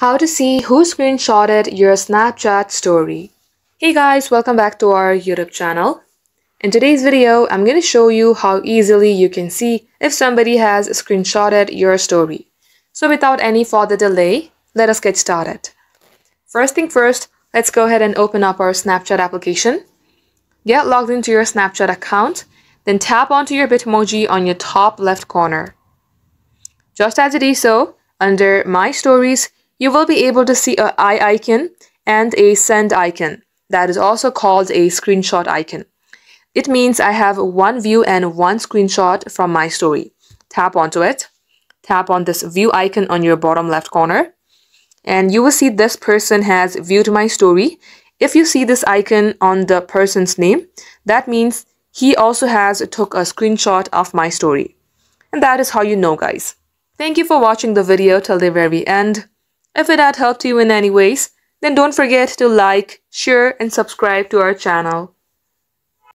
How to see who screenshotted your Snapchat story. Hey guys, welcome back to our YouTube channel. In today's video, I'm going to show you how easily you can see if somebody has screenshotted your story. So without any further delay, let us get started. First thing first, let's go ahead and open up our Snapchat application. Get logged into your Snapchat account, then tap onto your Bitmoji on your top left corner. Just as it is so, under My Stories, you will be able to see a eye icon and a send icon that is also called a screenshot icon. It means I have one view and one screenshot from my story. Tap onto it. Tap on this view icon on your bottom left corner. And you will see this person has viewed my story. If you see this icon on the person's name, that means he also has took a screenshot of my story. And that is how you know guys. Thank you for watching the video till the very end. If it had helped you in any ways, then don't forget to like, share and subscribe to our channel.